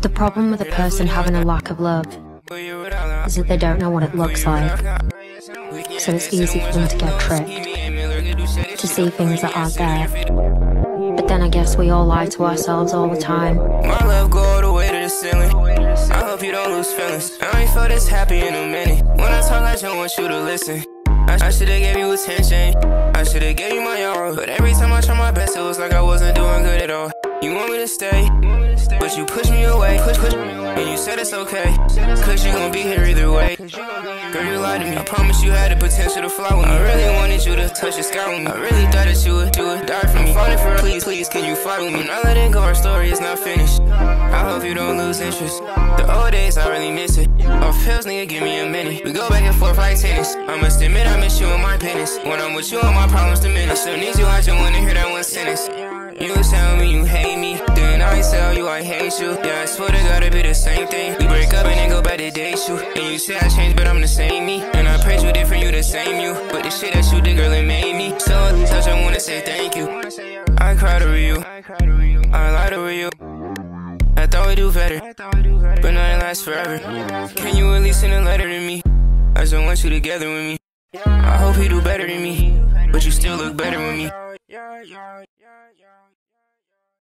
The problem with a person having a lack of love is that they don't know what it looks like. So it's easy for them to get tricked, to see things that aren't there. But then I guess we all lie to ourselves all the time. My love go all the way to the ceiling. I hope you don't lose feelings. I ain't felt this happy in a minute. When I talk, I just want you to listen. I, should've gave you attention. I should've gave you my all. But every time I try my best, it was like I wasn't doing good at all. You want me to stay, but you push me away. Push, push, and you said it's okay. Cause you gon' be here either way. Girl, you lied to me. I promise you had the potential to fly with me. I really wanted you to touch the sky with me. I really thought that you would, do it die for me. Falling for please, please, can you fly with me? Not letting go, our story is not finished. I hope you don't lose interest. The old days, I really miss it. Off pills, nigga, give me a minute. We go back and forth like tennis. I must admit, I miss you in my penis. When I'm with you, all my problems diminish. I still need you, I just wanna hear that one sentence. You tell me you hate I hate you. Yeah, I swear to God, it be the same thing. We break up and then go back to date you. And you say I changed, but I'm the same me. And I pray you different, you the same you. But the shit that you did, girl, it made me. So least I wanna say thank you. I cried over you, I lied over you. I thought we'd do better, but nothing lasts forever. Can you at least send a letter to me? I just want you together with me. I hope you do better than me, but you still look better with me.